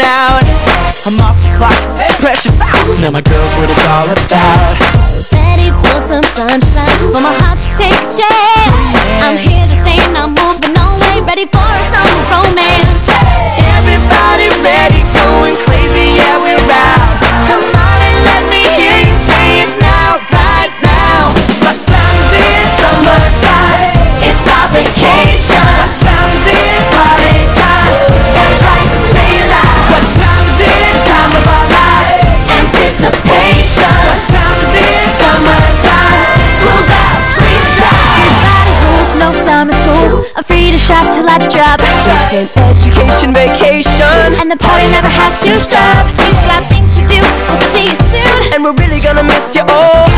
chilling out. I'm off the clock, precious hours. Now my girl's what it's all about. Ready for some sunshine, for my heart to take a chance. I'm free to shop till I drop. It's an education vacation. And the party never has to stop. We've got things to do. We'll see you soon. And we're really gonna miss you all.